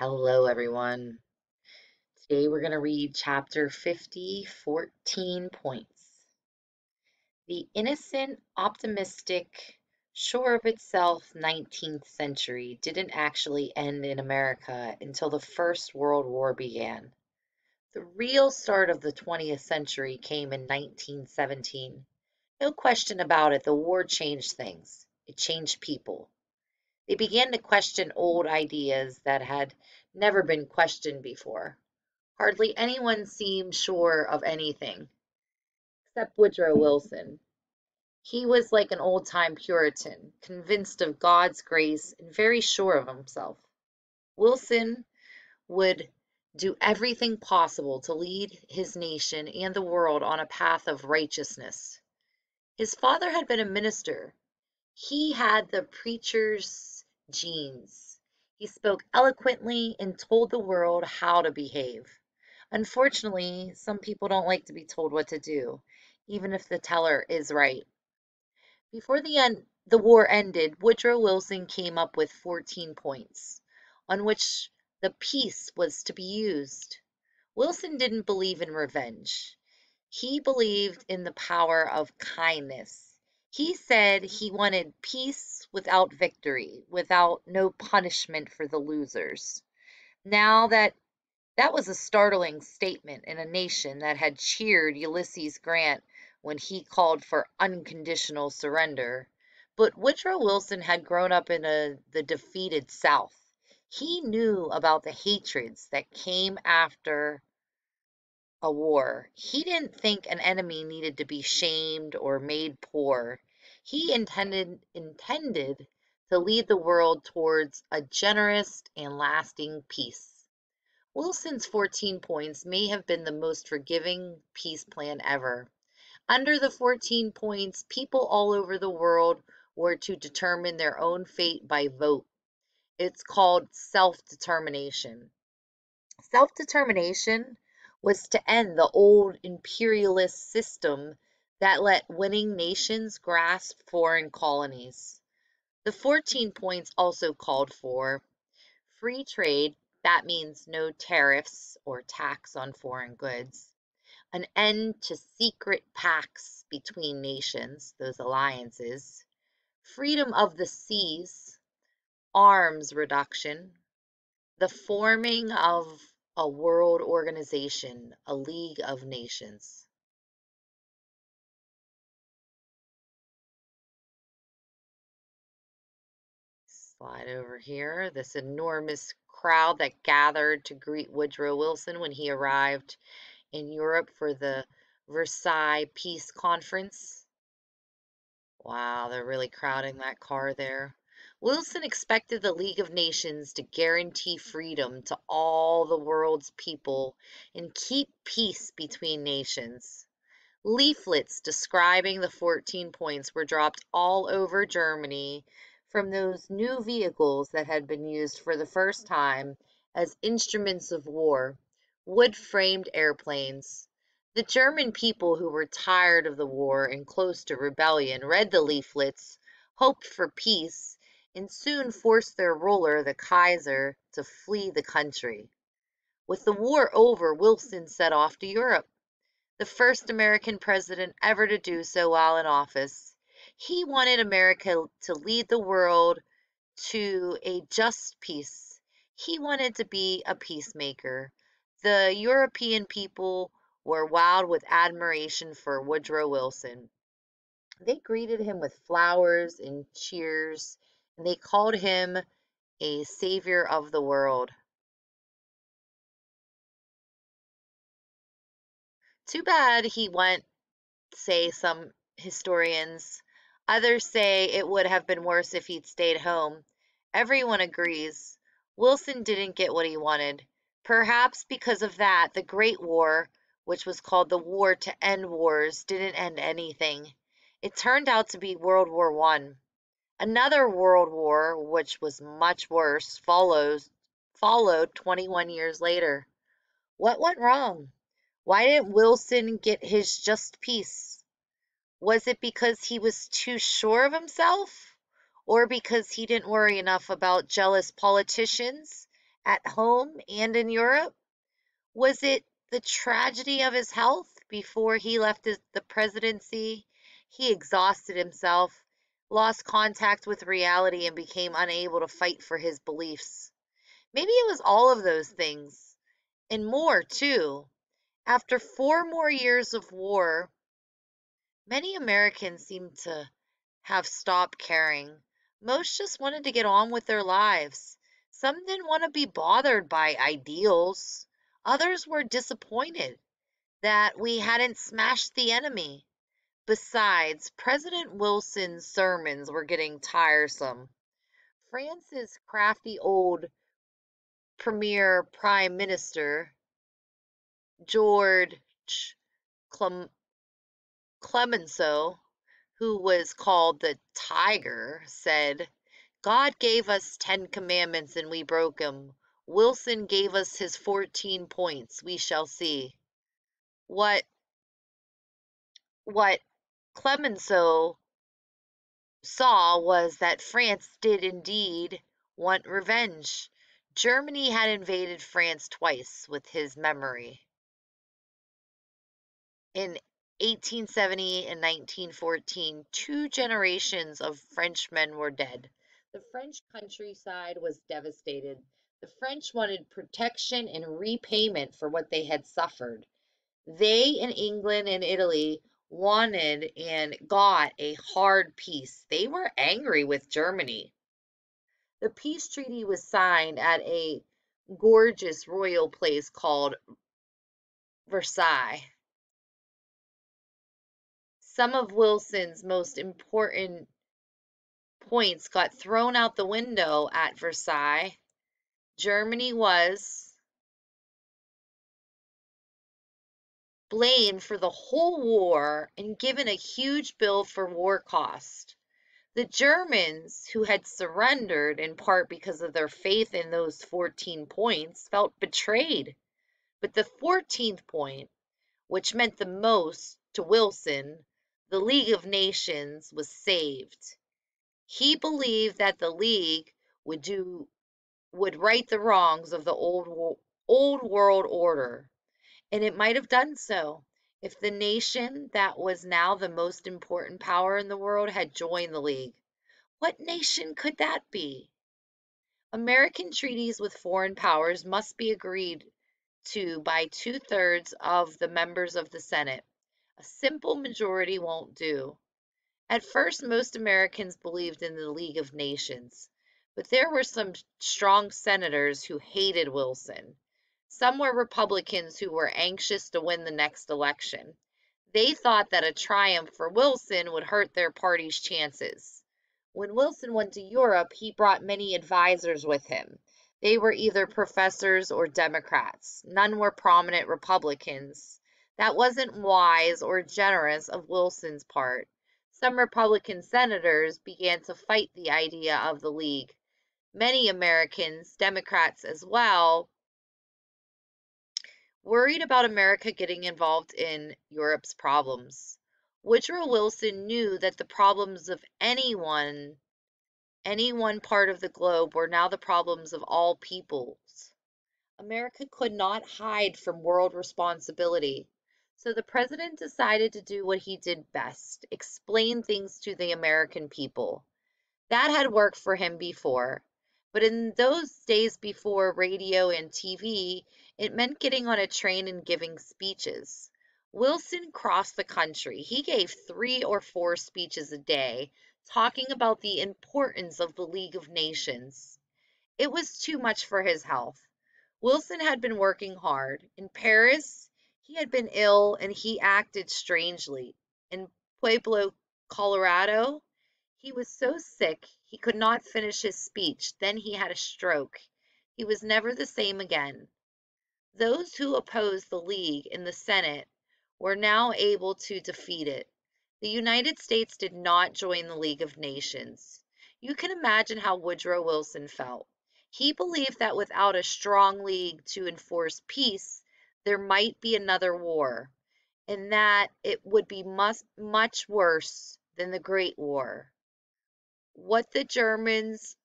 Hello, everyone. Today we're going to read chapter 50, 14 points. The innocent, optimistic, sure of itself 19th century didn't actually end in America until the First World War began. The real start of the 20th century came in 1917. No question about it, the war changed things. It changed people. They began to question old ideas that had never been questioned before. Hardly anyone seemed sure of anything, except Woodrow Wilson. He was like an old time Puritan, convinced of God's grace and very sure of himself. Wilson would do everything possible to lead his nation and the world on a path of righteousness. His father had been a minister. He had the preacher's genes. He spoke eloquently and told the world how to behave. Unfortunately, some people don't like to be told what to do, even if the teller is right. Before the end, the war ended, Woodrow Wilson came up with 14 points on which the peace was to be used. Wilson didn't believe in revenge. He believed in the power of kindness he said he wanted peace without victory, without no punishment for the losers. Now that that was a startling statement in a nation that had cheered Ulysses Grant when he called for unconditional surrender. But Woodrow Wilson had grown up in a, the defeated South. He knew about the hatreds that came after a war. He didn't think an enemy needed to be shamed or made poor. He intended intended to lead the world towards a generous and lasting peace. Wilson's 14 points may have been the most forgiving peace plan ever. Under the 14 points, people all over the world were to determine their own fate by vote. It's called self determination. Self determination was to end the old imperialist system that let winning nations grasp foreign colonies. The 14 points also called for free trade, that means no tariffs or tax on foreign goods, an end to secret pacts between nations, those alliances, freedom of the seas, arms reduction, the forming of a world organization, a League of Nations. Slide over here. This enormous crowd that gathered to greet Woodrow Wilson when he arrived in Europe for the Versailles Peace Conference. Wow, they're really crowding that car there. Wilson expected the League of Nations to guarantee freedom to all the world's people and keep peace between nations. Leaflets describing the 14 points were dropped all over Germany from those new vehicles that had been used for the first time as instruments of war, wood-framed airplanes. The German people who were tired of the war and close to rebellion read the leaflets, hoped for peace, and soon forced their ruler, the Kaiser, to flee the country. With the war over, Wilson set off to Europe, the first American president ever to do so while in office. He wanted America to lead the world to a just peace. He wanted to be a peacemaker. The European people were wild with admiration for Woodrow Wilson. They greeted him with flowers and cheers and they called him a savior of the world. Too bad he went, say some historians. Others say it would have been worse if he'd stayed home. Everyone agrees. Wilson didn't get what he wanted. Perhaps because of that, the Great War, which was called the War to End Wars, didn't end anything. It turned out to be World War One. Another world war, which was much worse, follows, followed 21 years later. What went wrong? Why didn't Wilson get his just peace? Was it because he was too sure of himself? Or because he didn't worry enough about jealous politicians at home and in Europe? Was it the tragedy of his health before he left the presidency? He exhausted himself, lost contact with reality, and became unable to fight for his beliefs. Maybe it was all of those things, and more too. After four more years of war, many Americans seem to have stopped caring. Most just wanted to get on with their lives. Some didn't want to be bothered by ideals. Others were disappointed that we hadn't smashed the enemy. Besides, President Wilson's sermons were getting tiresome. France's crafty old premier prime minister, George Clem- Clemenceau, who was called the Tiger, said, God gave us ten commandments and we broke them. Wilson gave us his 14 points. We shall see. What what Clemenceau saw was that France did indeed want revenge. Germany had invaded France twice with his memory. In 1870 and 1914, two generations of Frenchmen were dead. The French countryside was devastated. The French wanted protection and repayment for what they had suffered. They in England and Italy wanted and got a hard peace. They were angry with Germany. The peace treaty was signed at a gorgeous royal place called Versailles. Some of Wilson's most important points got thrown out the window at Versailles. Germany was blamed for the whole war and given a huge bill for war cost. The Germans, who had surrendered in part because of their faith in those 14 points, felt betrayed. But the 14th point, which meant the most to Wilson, the League of Nations, was saved. He believed that the League would do would right the wrongs of the old old world order, and it might have done so if the nation that was now the most important power in the world had joined the League. What nation could that be? American treaties with foreign powers must be agreed to by two thirds of the members of the Senate. A simple majority won't do. At first, most Americans believed in the League of Nations, but there were some strong senators who hated Wilson. Some were Republicans who were anxious to win the next election. They thought that a triumph for Wilson would hurt their party's chances. When Wilson went to Europe, he brought many advisors with him. They were either professors or Democrats. None were prominent Republicans. That wasn't wise or generous of Wilson's part. Some Republican senators began to fight the idea of the League. Many Americans, Democrats as well, worried about America getting involved in Europe's problems. Woodrow Wilson knew that the problems of anyone, any one part of the globe, were now the problems of all peoples. America could not hide from world responsibility. So the president decided to do what he did best explain things to the American people. That had worked for him before. But in those days before radio and TV, it meant getting on a train and giving speeches. Wilson crossed the country. He gave three or four speeches a day, talking about the importance of the League of Nations. It was too much for his health. Wilson had been working hard. In Paris, he had been ill and he acted strangely. In Pueblo, Colorado, he was so sick he could not finish his speech. Then he had a stroke. He was never the same again. Those who opposed the League in the Senate were now able to defeat it. The United States did not join the League of Nations. You can imagine how Woodrow Wilson felt. He believed that without a strong league to enforce peace, there might be another war, and that it would be much, much worse than the Great War. What the Germans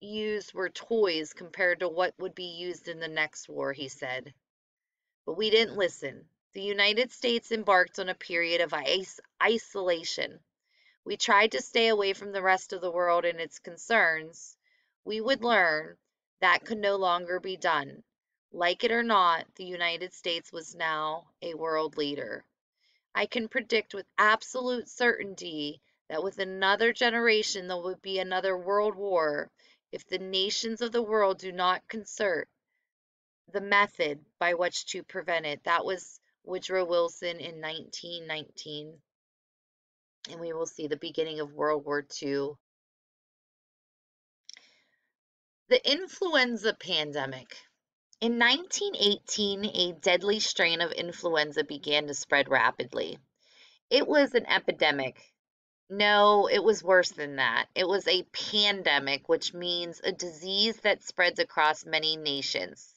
used were toys compared to what would be used in the next war, he said. But we didn't listen. The United States embarked on a period of isolation. We tried to stay away from the rest of the world and its concerns. We would learn that could no longer be done. Like it or not, the United States was now a world leader. I can predict with absolute certainty that with another generation there would be another world war if the nations of the world do not concert the method by which to prevent it. That was Woodrow Wilson in 1919. And we will see the beginning of World War II. The influenza pandemic. In 1918, a deadly strain of influenza began to spread rapidly. It was an epidemic. No, it was worse than that. It was a pandemic, which means a disease that spreads across many nations.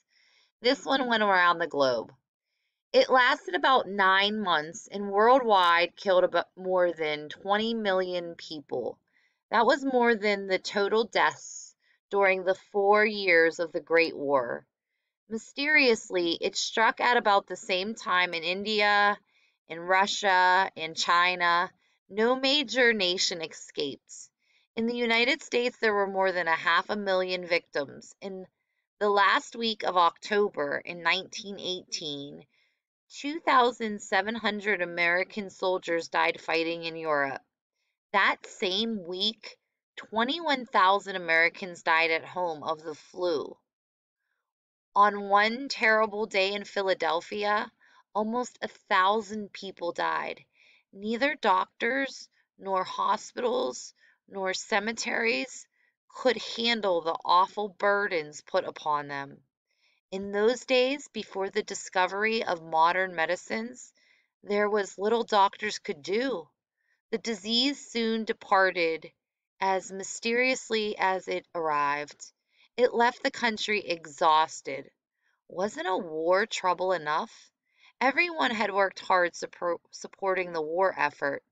This one went around the globe. It lasted about nine months and worldwide killed about more than 20 million people. That was more than the total deaths during the four years of the Great War. Mysteriously, it struck at about the same time in India, in Russia, in China. No major nation escaped. In the United States, there were more than a half a million victims. In the last week of October in 1918, 2,700 American soldiers died fighting in Europe. That same week, 21,000 Americans died at home of the flu. On one terrible day in Philadelphia, almost a thousand people died. Neither doctors, nor hospitals, nor cemeteries could handle the awful burdens put upon them. In those days, before the discovery of modern medicines, there was little doctors could do. The disease soon departed as mysteriously as it arrived. It left the country exhausted. Wasn't a war trouble enough? Everyone had worked hard supporting the war effort.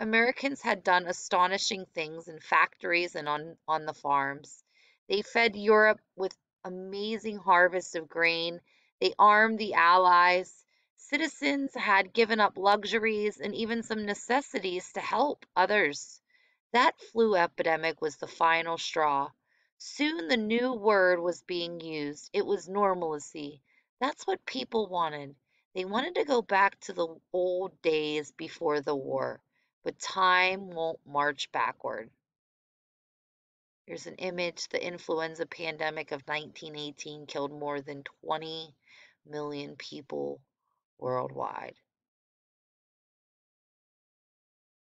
Americans had done astonishing things in factories and on, on the farms. They fed Europe with amazing harvests of grain. They armed the Allies. Citizens had given up luxuries and even some necessities to help others. That flu epidemic was the final straw. Soon the new word was being used. It was normalcy. That's what people wanted. They wanted to go back to the old days before the war, but time won't march backward. Here's an image. The influenza pandemic of 1918 killed more than 20 million people worldwide.